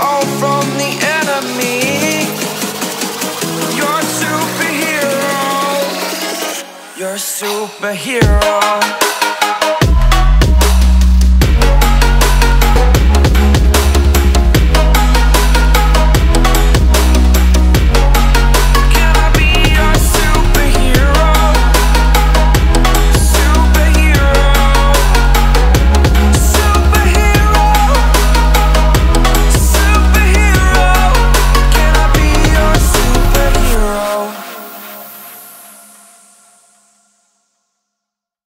all from the enemy. You're superhero. You're superhero.